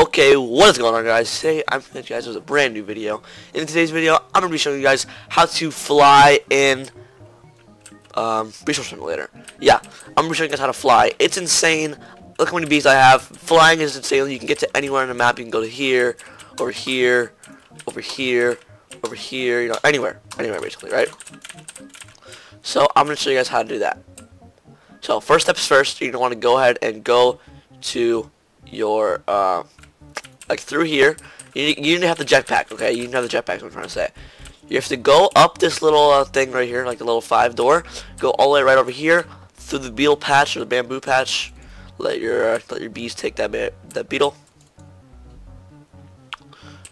Okay, what is going on guys? Today I'm going to you guys with a brand new video. In today's video, I'm going to be showing you guys how to fly in um, Bee Swarm Simulator. Yeah, I'm going to be showing you guys how to fly. It's insane. Look how many bees I have. Flying is insane. You can get to anywhere on the map. You can go to here, over here, over here, over here, you know, anywhere. Anywhere basically, right? So I'm going to show you guys how to do that. So first steps first, you're going to want to go ahead and go to your uh, like through here. You, you didn't have the jetpack, okay? You didn't have the jetpack. I'm trying to say. You have to go up this little uh, thing right here, like the little five door. Go all the way right over here through the beetle patch or the bamboo patch. Let your uh, let your bees take that that beetle.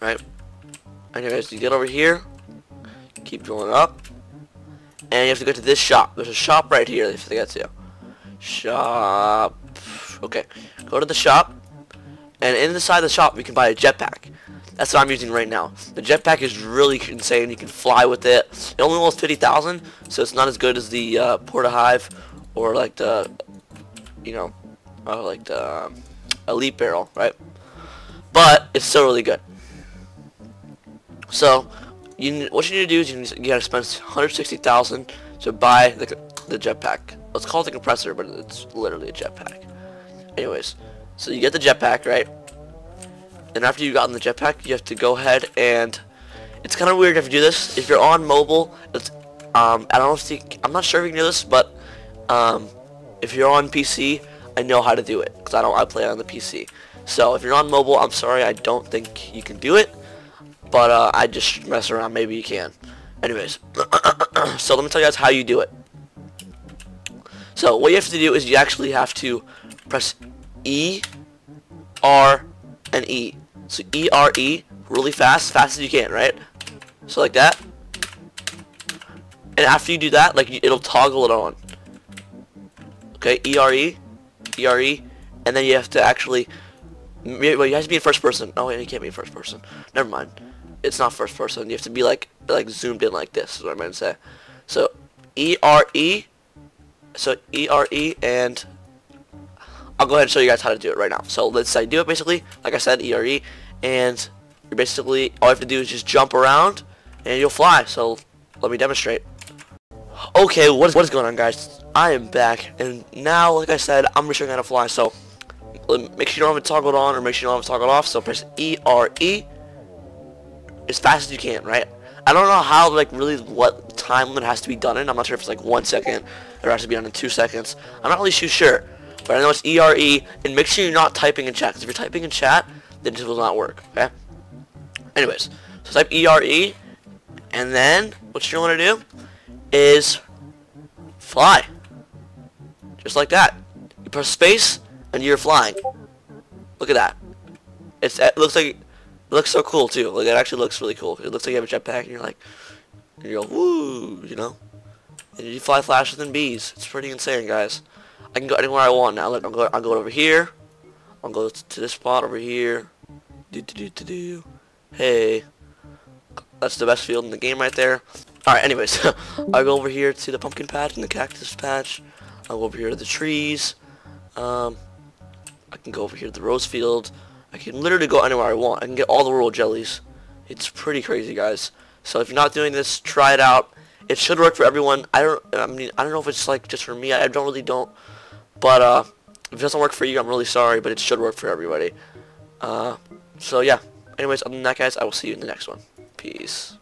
Right. Anyways, you get over here. Keep going up. And you have to go to this shop. There's a shop right here that you have to to. Shop. Okay. Go to the shop. And inside the shop, you can buy a jetpack. That's what I'm using right now. The jetpack is really insane. You can fly with it. It only holds 50,000, so it's not as good as the uh, Port-O-Hive or like the, you know, uh, like the um, Elite Barrel, right? But it's still really good. So, you what you need to do is you, you gotta spend 160,000 to buy the the jetpack. Let's call it the compressor, but it's literally a jetpack. Anyways, so you get the jetpack, right? And after you've gotten the jetpack, you have to go ahead and it's kind of weird if you do this. If you're on mobile, it's um, I don't know if you, I'm not sure if you can do this, but um, if you're on PC, I know how to do it because I don't I play on the PC. So if you're on mobile, I'm sorry, I don't think you can do it, but uh, I just mess around. Maybe you can. Anyways, so let me tell you guys how you do it. So what you have to do is you actually have to press E, R, and E. So E, R, E, really fast, fast as you can, right? So like that. And after you do that, like it'll toggle it on. Okay, E, R, E, E, R, E, and then you have to actually, well, you have to be in first person. Oh, wait, you can't be in first person. Never mind. It's not first person. You have to be like, like zoomed in like this, is what I'm to say. So, E, R, E, so E, R, E, and I'll go ahead and show you guys how to do it right now. So let's say do it basically, like I said, ERE, and you're basically, all you have to do is just jump around, and you'll fly. So let me demonstrate. Okay, what is, what is going on guys? I am back, and now, like I said, I'm going to show you how to fly. So make sure you don't have it toggled on, or make sure you don't have it toggled off. So press ERE as fast as you can, right? I don't know how, like, really what time limit has to be done in. I'm not sure if it's like one second, or it has to be done in two seconds. I'm not really too sure. But I know it's ERE, and make sure you're not typing in chat, because if you're typing in chat, then it will not work, okay? Anyways, so type ERE, and then what you want to do is fly. Just like that. You press space, and you're flying. Look at that. It's, it looks like, it looks so cool too. Like, it actually looks really cool. It looks like you have a jetpack, and you're like, and you go, woo, you know? And you fly faster than bees. It's pretty insane, guys. I can go anywhere I want now. Look, I'll go. I'll go over here. I'll go to this spot over here. Do do do do do. Hey, that's the best field in the game right there. All right. Anyways, I'll go over here to the pumpkin patch and the cactus patch. I'll go over here to the trees. Um, I can go over here to the rose field. I can literally go anywhere I want. I can get all the royal jellies. It's pretty crazy, guys. So if you're not doing this, try it out. It should work for everyone. I don't. I mean, I don't know if it's like just for me. I don't really don't but uh, if it doesn't work for you, I'm really sorry, but it should work for everybody. Uh, so yeah. Anyways, other than that, guys, I will see you in the next one. Peace.